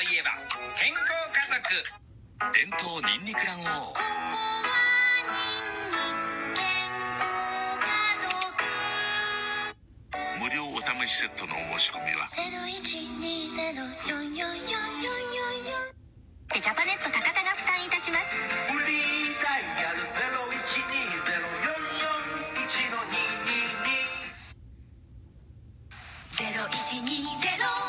といえば健康家族。伝統ニンニク卵黄。無料お試しセットのお申し込みは。ジャパネット高田が負担いたします。フリーダイヤル0120441222 0120